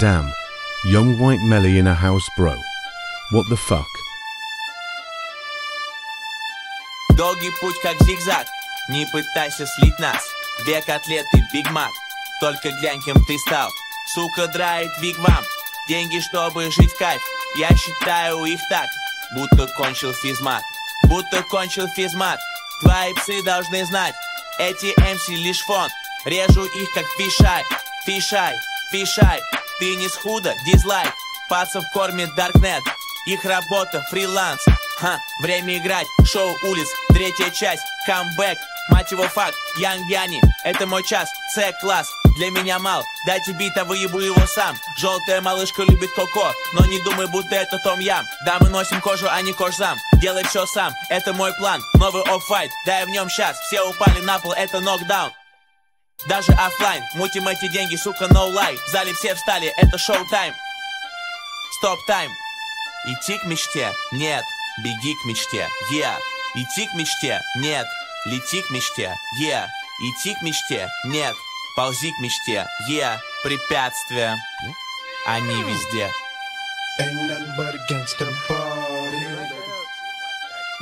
Damn, young white Melly in a house, bro. What the fuck? Долгий путь как зигзаг Не пытайся слить нас. Две котлеты, Биг Мак Только глянь, кем ты стал. Сука драет вигвам Деньги, чтобы жить кайф. Я считаю их так Будто кончил физмат. Будто кончил физмат Твои псы должны знать. Эти МС лишь фон Режу их как фишай. Фишай, фишай Ты не схуда, дизлайк. Пацев кормит Даркнет. Их работа фриланс. Ха, время играть, шоу улиц, третья часть, камбэк, мать его факт, Янг Яни, это мой час, С-класс, для меня мал, дайте бит, а выебу его сам. Желтая малышка любит коко, но не думай, будто это Том Ям. Да, мы носим кожу, а не кожзам, делай все сам, это мой план. Новый оффайт, дай в нем сейчас, все упали на пол, это нокдаун даже оффлайн, мутим эти деньги, сука, no lie В зале все встали, это showtime Stop time Идти к мечте? Нет Беги к мечте, yeah. Идти к мечте, нет. Лети к мечте, yeah. Идти к мечте, нет. Ползи к мечте, yeah. Препятствия, они везде.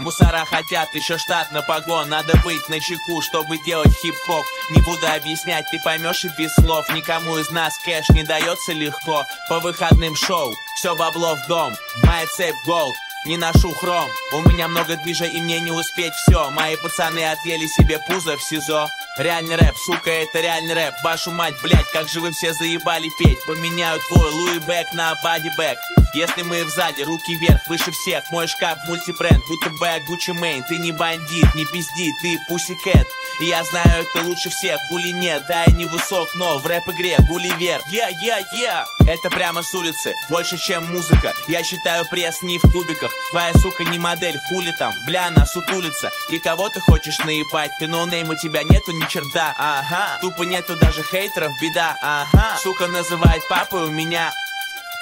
Мусора хотят еще штат на погон. Надо быть на чеку, чтобы делать хип-хоп. Не буду объяснять, ты поймешь и без слов. Никому из нас кэш не дается легко. По выходным шоу, все бабло в дом. Моя цепь gold, не ношу хром. У меня много движа и мне не успеть все Мои пацаны отъели себе пузо в СИЗО. Реальный рэп, сука, это реальный рэп. Вашу мать, блять, как же вы все заебали петь? Поменяю твой Louis bag на body bag. Если мы сзади, руки вверх, выше всех. Мой шкаф мультибренд, будто бы Gucci Mane Ты не бандит, не пизди, ты pussycat И я знаю это лучше всех, хули нет Да, я не высок, но в рэп-игре Гулливер, я, я, я! Это прямо с улицы, больше чем музыка. Я считаю пресс не в кубиках Твоя сука не модель, хули там, бля, она сутулится И кого ты хочешь наебать, ты no name, у тебя нету ни черта, ага. Тупо нету даже хейтеров, беда, ага. Сука называет папой у меня.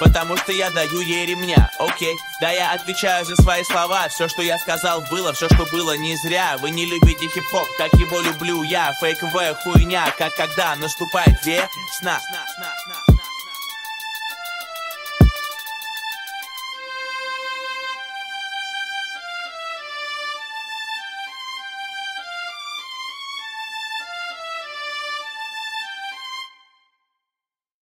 Потому что я даю ей ремня, окей. Да я отвечаю за свои слова. Все, что я сказал, было, все, что было, не зря. Вы не любите хип-хоп, как его люблю я. Фейковая хуйня, как когда наступает весна